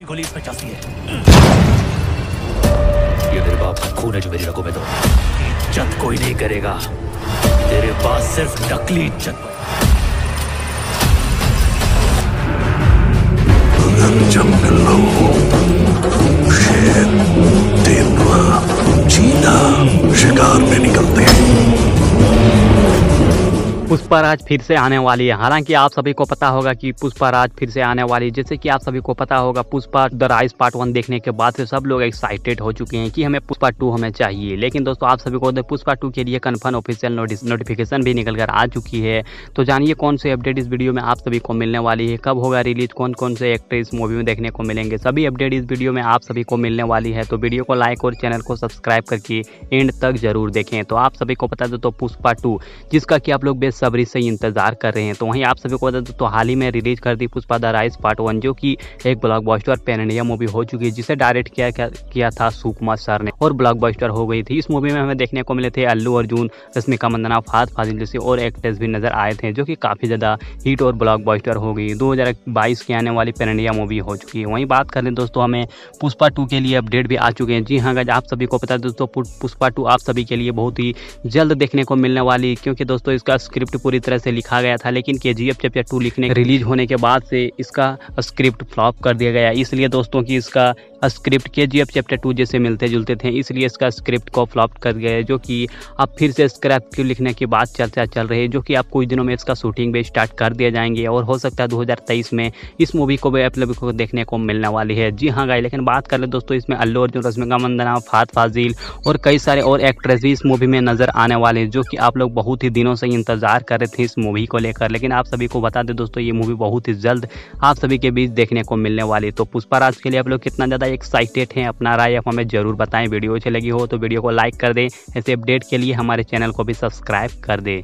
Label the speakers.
Speaker 1: गोली इसमें चलती है।
Speaker 2: ये मेरे बाप का खून है जो मेरी रगों में दो।
Speaker 1: इज़्ज़त कोई नहीं करेगा। तेरे पास सिर्फ़ नकली इज़्ज़त
Speaker 3: अगर जंगल शेर तेंदुआ चीता शिकार में निकलते हैं।
Speaker 4: पुष्पाराज फिर से आने वाली है। हालाँकि आप सभी को पता होगा कि पुष्पाराज फिर से आने वाली है। जैसे कि आप सभी को पता होगा, Pushpa the rise part one देखने के बाद से सब लोग एक्साइटेड हो चुके हैं कि हमें पुष्पा टू हमें चाहिए। लेकिन दोस्तों, आप सभी को पुष्पा टू के लिए कन्फर्म ऑफिशियल नोटिफिकेशन भी निकल कर आ चुकी है। तो जानिए कौन से अपडेट इस वीडियो में आप सभी को मिलने वाली है, कब होगा रिलीज़ कौन कौन से एक्टर इस मूवी में देखने को मिलेंगे, सभी अपडेट इस वीडियो में आप सभी को मिलने वाली है। तो वीडियो को लाइक और चैनल को सब्सक्राइब करके एंड तक ज़रूर देखें। तो आप सभी को बता दो तो पुष्पा टू, जिसका कि आप लोग बेसब्री से इंतज़ार कर रहे हैं। तो वहीं आप सभी को बता तो हाल ही में रिलीज़ कर दी Pushpa the rise part one, जो कि एक ब्लॉकबस्टर पैन इंडिया मूवी हो चुकी है, जिसे डायरेक्ट किया किया था सुकुमार सर ने, और ब्लॉकबस्टर हो गई थी। इस मूवी में हमें देखने को मिले थे अल्लू, अर्जुन, रश्मिका मंदना फाद फाजिल जैसे और एक्ट्रेस भी नज़र आए थे, जो कि काफ़ी ज़्यादा हिट और ब्लॉकबस्टर हो गई। दो हज़ार बाईस की आने वाली पैन इंडिया मूवी हो चुकी है। वहीं बात करें दोस्तों, हमें पुष्पा टू के लिए अपडेट भी आ चुके हैं। जी हाँ आप सभी को पता है दोस्तों, पुष्पा टू आप सभी के लिए बहुत ही जल्द देखने को मिलने वाली, क्योंकि दोस्तों इसका स्क्रिप्ट पूरी तरह से लिखा गया था, लेकिन K G F chapter two लिखने रिलीज़ होने के बाद से इसका स्क्रिप्ट फ्लॉप कर दिया गया। इसलिए दोस्तों की इसका स्क्रिप्ट के जी एफ़ चैप्टर टू जैसे मिलते जुलते थे, इसलिए इसका स्क्रिप्ट को फ्लॉप कर गया जो कि अब फिर से स्क्रिप्ट क्यों लिखने की बात चर्चा चल रही है, जो कि अब कुछ दिनों में इसका शूटिंग भी स्टार्ट कर दिया जाएँगे, और हो सकता है 2023 में इस मूवी को भी आप लोगों को देखने को मिलने वाली है। जी हाँ गाई लेकिन बात कर ले दोस्तों, इसमें अल्लू अर्जुन, रश्मिका मंदना, फात फाजिल और कई सारे और एक्ट्रेस भी इस मूवी में नज़र आने वाले हैं, जो कि आप लोग बहुत ही दिनों से इंतज़ार कर रहे थे इस मूवी को लेकर। लेकिन आप सभी को बता दें दोस्तों, ये मूवी बहुत ही जल्द आप सभी के बीच देखने को मिलने वाली तो पुष्पाराज के लिए आप लोग कितना ज़्यादा एक्साइटेड हैं, अपना राय आप हमें ज़रूर बताएँ। वीडियो अच्छी लगी हो तो वीडियो को लाइक कर दें। ऐसे अपडेट के लिए हमारे चैनल को भी सब्सक्राइब कर दें।